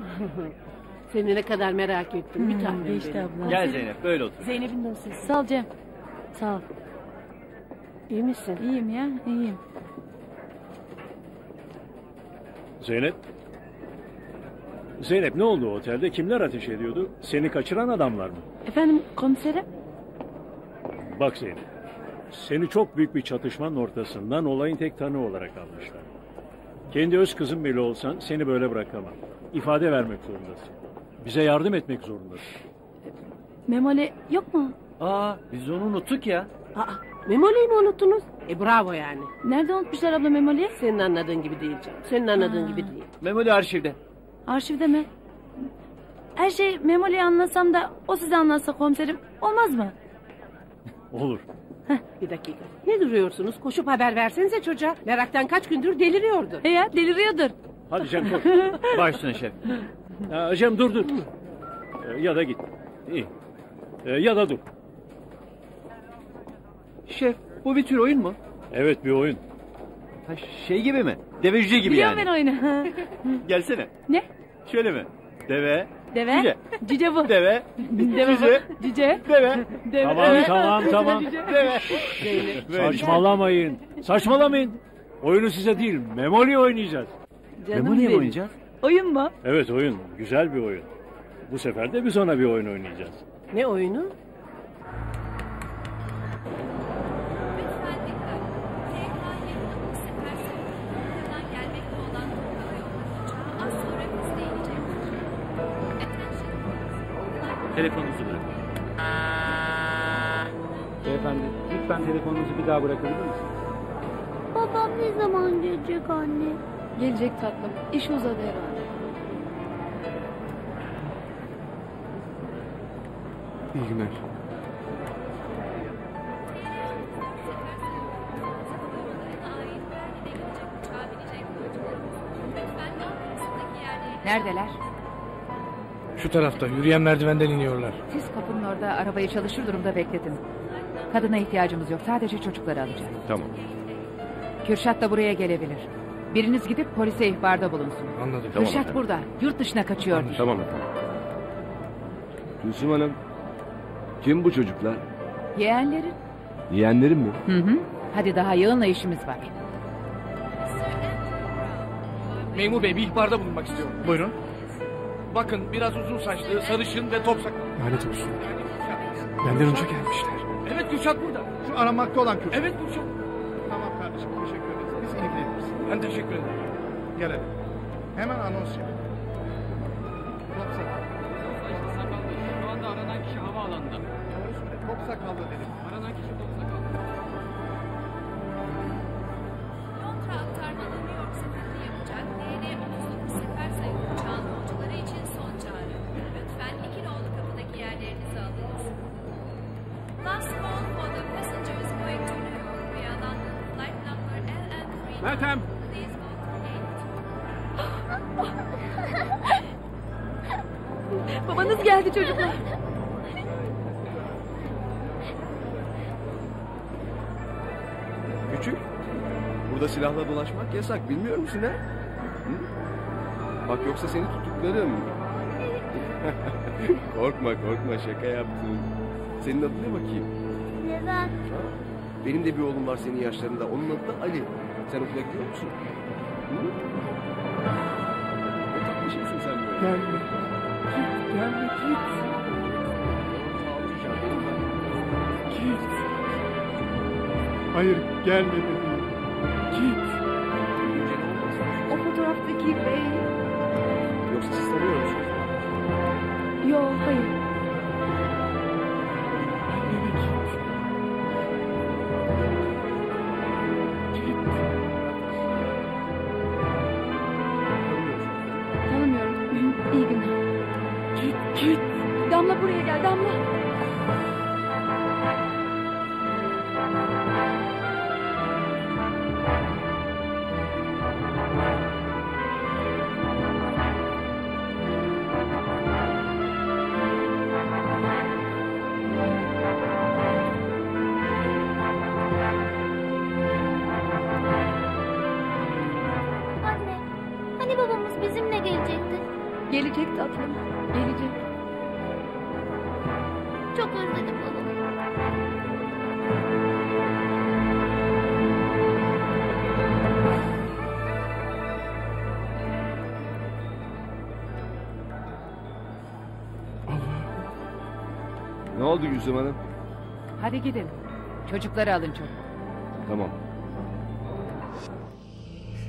Seni ne kadar merak ettim. Bir tanem Geçti benim. abla. Gel Zeynep böyle otur. Zeynep'in nasıl? Sağ ol Cem. Sağ ol. İyi misin? İyiyim ya iyiyim. Zeynep. Zeynep ne oldu otelde? Kimler ateş ediyordu? Seni kaçıran adamlar mı? Efendim komiserim? Bak Zeynep. Seni çok büyük bir çatışmanın ortasından olayın tek tanığı olarak almışlar. Kendi öz kızın bile olsan seni böyle bırakamam. İfade vermek zorundasın. Bize yardım etmek zorundasın. Memoli yok mu? Aa biz onu unuttuk ya. Aa, Memoli'yi mi unuttunuz? E bravo yani. Nerede unutmuşlar abla Memoli'yi? Senin anladığın gibi değil canım. Senin anladığın Ha. gibi değil. Memoli arşivde. Arşivde mi? Her şey Memoli'ye anlatsam da o size anlatsa komiserim olmaz mı? Olur. Bir dakika. Ne duruyorsunuz? Koşup haber versenize çocuğa. Meraktan kaç gündür deliriyordu. He ya deliriyordur. Hadi Cem koş. Baş üstüne şef. Ha, Cem dur dur. Ee, ya da git. İyi. Ee, ya da dur. Şef bu bir tür oyun mu? Evet bir oyun. Ha, şey gibi mi? Deve cüce gibi Biliyorum yani. ben oyunu. Gelsene. ne? Şöyle mi? Deve. Deve? Cüce. Cüce bu. Deve. Deve bu. Cüce. Cüce. Deve. Deve. Tamam Evet. tamam tamam. Deve. Saçmalamayın. Saçmalamayın. Oyunu size değil Memoli'ye oynayacağız. Canım mi benim. oynayacağız? Oyun mu? Evet oyun. Güzel bir oyun. Bu sefer de biz ona bir oyun oynayacağız. Ne oyunu? Lütfen dikkat. TK-29 sefer sayılarından gelmekte olan Tokyo'ya yollayacağı az sonra piste inecektir. Attention. Telefonunuzu bırakın. Beyefendi lütfen telefonunuzu bir daha bırakabilir misiniz? Babam ne zaman gelecek anne? Gelecek tatlım. İş uzadı herhalde. İyi günler. Neredeler? Şu tarafta yürüyen merdivenden iniyorlar. Siz kapının orada arabayı çalışır durumda bekletin. Kadına ihtiyacımız yok. Sadece çocukları alacağız. Tamam Kürşat da buraya gelebilir. Biriniz gidip polise ihbarda bulunsun. anladım. Kürşat burada. Yurt dışına kaçıyor. Tamam efendim. Gülsüm Hanım, kim bu çocuklar? Yeğenlerin? Yeğenlerim mi? Hı hı. Hadi daha yığınla işimiz var. Memur bey bir ihbarda bulunmak istiyorum. Buyurun. Bakın biraz uzun saçlı, sarışın ve top saklı. Lanet olsun. Benden önce gelmişler. Evet Kürşat burada. Şu aramakta olan Kürşat. Evet Kürşat. Tamam kardeşim teşekkür ederiz. Biz ilgileniriz. Ben teşekkür ederim. Gel hadi. Hemen anons yap. Top sakallı. Şu anda aranan kişi havaalanında. Doğru söyle. Top sakallı dedim. Aranan kişi top Meltem. Babanız geldi çocuklar. Küçük. Burada silahla dolaşmak yasak. Bilmiyor musun ha? Hı? Bak yoksa seni tutuklarım. korkma korkma şaka yaptım. Senin adın ne bakayım? Neden? Benim de bir oğlum var senin yaşlarında. Onun adı da Ali. Sen okula gidiyor musun? Hı? Ne tatlı şeysin sen böyle. Gelme. Gelme git. Git. Hayır gelme dedim. Git. O fotoğraftaki bey. Yoksa siz tanıyor musunuz? Yo hayır. Damla buraya gel Damla. Anne, hani babamız bizimle gelecekti? Gelecek tatlım. Gelecek. Çok özledim babamı. Ne oldu Gülsüm Hanım? Hadi gidin. Çocukları alın çabuk. Tamam.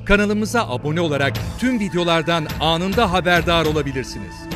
Kanalımıza abone olarak tüm videolardan anında haberdar olabilirsiniz.